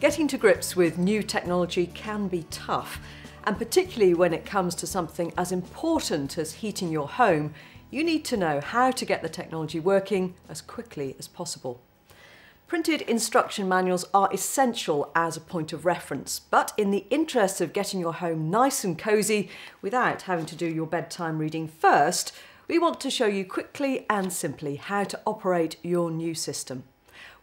Getting to grips with new technology can be tough, and particularly when it comes to something as important as heating your home, you need to know how to get the technology working as quickly as possible. Printed instruction manuals are essential as a point of reference, but in the interest of getting your home nice and cosy without having to do your bedtime reading first, we want to show you quickly and simply how to operate your new system.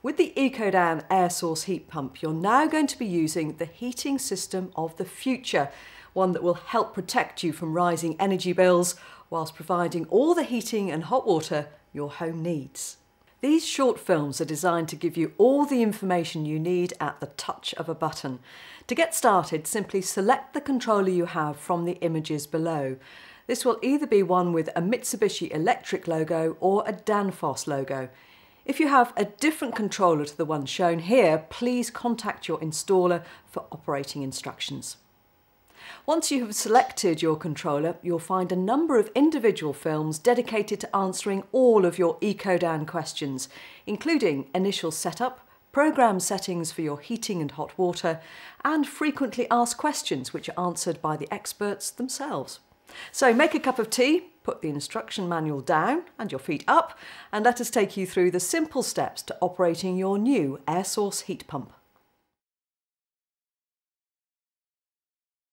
With the Ecodan air source heat pump, you're now going to be using the heating system of the future, one that will help protect you from rising energy bills whilst providing all the heating and hot water your home needs. These short films are designed to give you all the information you need at the touch of a button. To get started, simply select the controller you have from the images below. This will either be one with a Mitsubishi Electric logo or a Danfoss logo. If you have a different controller to the one shown here, please contact your installer for operating instructions. Once you have selected your controller, you'll find a number of individual films dedicated to answering all of your Ecodan questions, including initial setup, program settings for your heating and hot water, and frequently asked questions which are answered by the experts themselves. So make a cup of tea, put the instruction manual down and your feet up, and let us take you through the simple steps to operating your new air source heat pump.